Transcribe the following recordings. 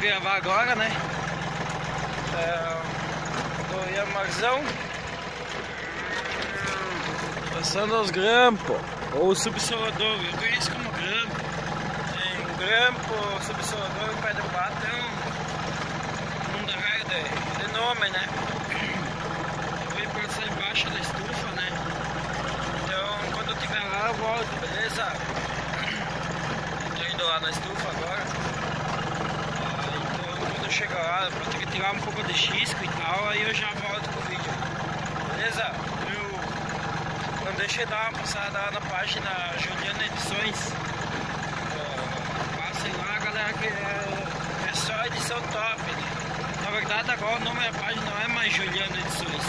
gravar agora, né? É, do Yamarzão. Passando aos grampos, ou subsolador, eu conheço como grampo. Tem grampo, subsolador, pé de pato, é um mundo raio de, de nome, né? Eu vim passar embaixo da estufa, né? Então quando eu estiver lá eu volto, beleza? Tô indo lá na estufa agora. Chegar lá, eu vou ter que tirar um pouco de xisco e tal, aí eu já volto com o vídeo. Beleza? Eu não deixe de dar uma passada na página Juliana Edições. Ah, Passem lá, galera, que é, é só edição top. né? Na verdade, agora o nome da página não é mais Juliano Edições,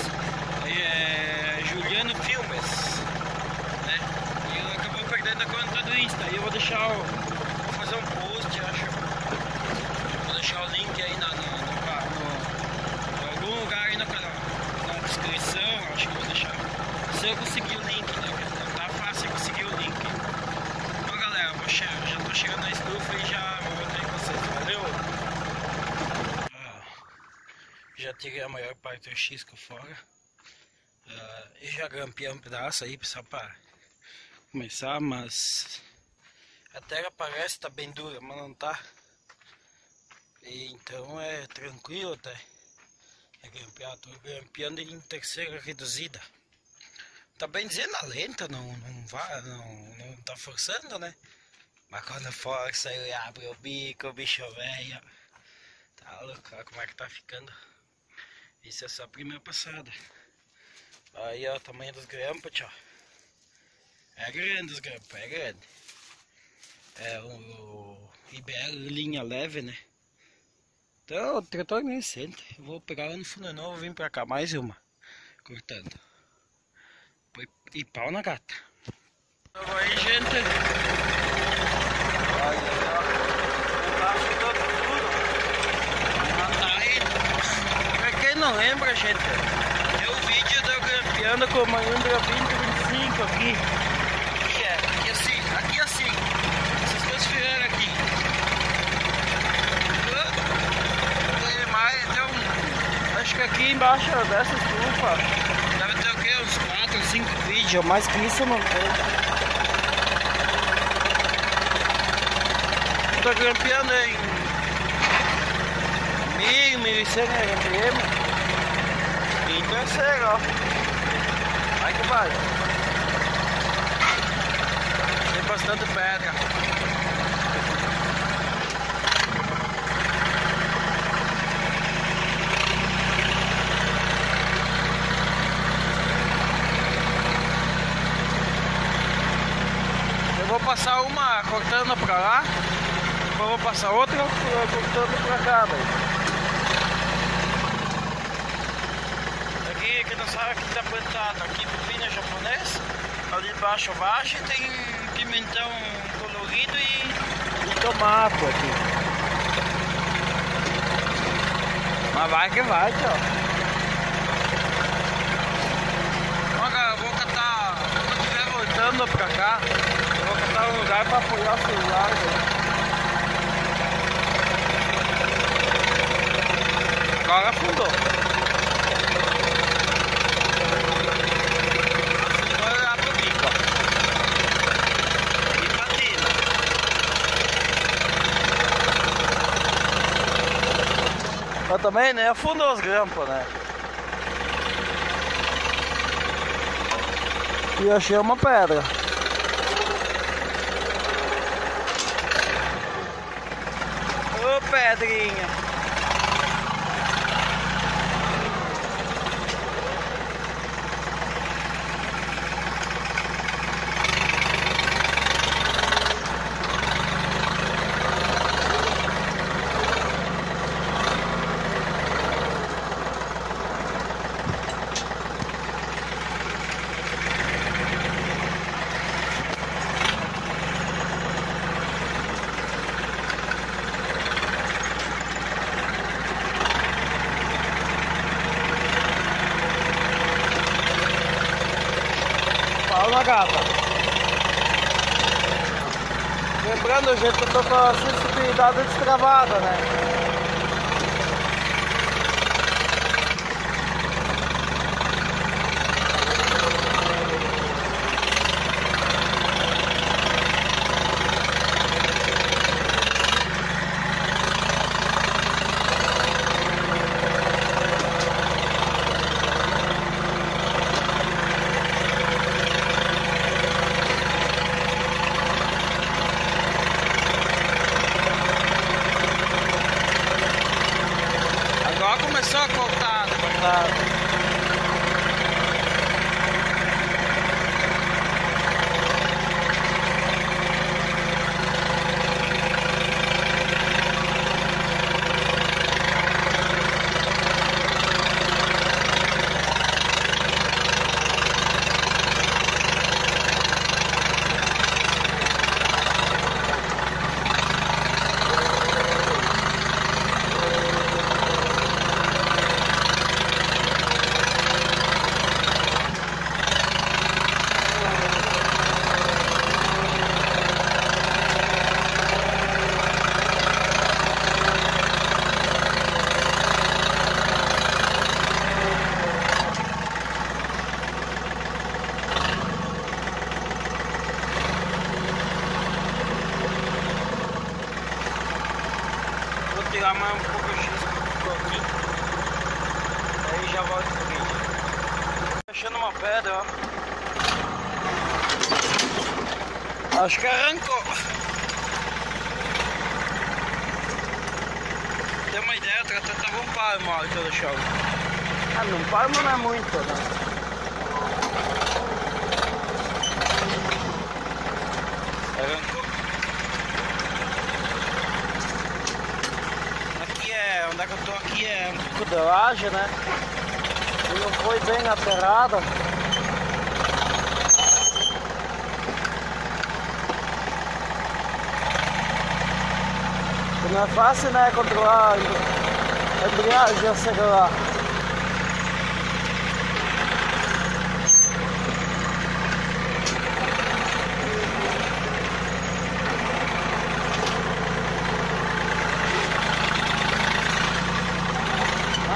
é Juliano Filmes. Né? E eu acabou perdendo a conta do Insta. E eu vou deixar o, vou fazer um post, acho. Deixar o link aí na, na- no, no- em algum lugar aí canal. Na descrição, acho que vou deixar. Se eu conseguir o link, né? tá fácil conseguir o link. Então galera, vou che já tô chegando na estufa e já vou aí com vocês. Valeu! Ah, já tirei a maior parte do xisco fora. Ah, e já grampei um pedaço aí só pra começar, mas a terra parece estar bem dura, mas não tá. Então é tranquilo até. É grampear, tô grampeando em terceira reduzida. Tá bem dizendo a lenta, não, não vai, não, não tá forçando, né? Mas quando força eu abro o bico, o bicho velho. Tá louco, olha como é que tá ficando. Isso é só a primeira passada. Aí ó, o tamanho dos grampos, tchau. É grande os grampos, é grande. É o, o IBL linha leve, né? Então o trator nem sente. Eu vou pegar lá no fundo novo, vim pra cá, mais uma. Cortando. E pau na gata. Então aí, gente. Olha. Pra quem não lembra, gente, é o vídeo do grampeando com a Mahindra 2025 aqui. Aqui é, aqui assim, aqui assim. Essas duas fileiras aqui. Tem mais, tem um. Acho que aqui embaixo dessa estufa deve ter o quê? Uns 4, 5 vídeos, mais que isso não tem. Tô grampeando em 1000, 1100 RPM. E terceiro, ó. Vai que vai. Tem bastante pedra. Passar uma cortando pra lá, depois vou passar outra cortando pra cá, velho. Aqui, quem não sabe, aqui tá plantado aqui pepino japonês, ali embaixo vagem tem pimentão colorido e, e tomate aqui. Mas vai que vai, tchau. Voltando pra cá, catar um lugar pra apoiar o celular. velho. Agora afundou. Afundou lá pro bico, ó. E patina. Mas também, né? Afundou os grampos, né? E achei uma pedra. Pedrinha. Na gata. Lembrando, gente, que eu tô com a sensibilidade destravada, né? Dar mais um pouco de X aqui. Aí já volto pro vídeo. Achando uma pedra, ó. Acho que arrancou. Tem uma ideia, tava um palmo alto do chão. Ah, não palmo não é muito, né? Arrancou. Aqui é, que eu tô aqui é um pouco de laje, né? E não foi bem aterrada. Não é fácil, né, controlar a embreagem e acelerar.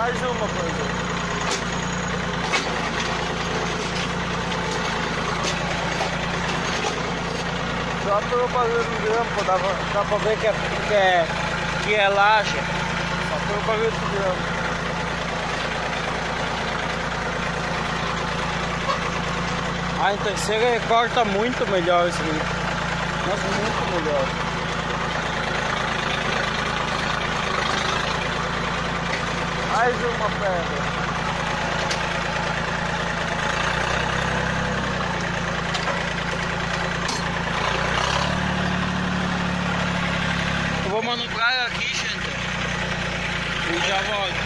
Mais uma coisa. Só pelo barulho do grampo, dá, dá pra ver que é, que é, que é laje. Só pelo barulho do grampo. A terceira corta muito melhor esse vídeo. Mas muito melhor. Mais uma pedra. Eu vou manobrar aqui, gente. E já volto.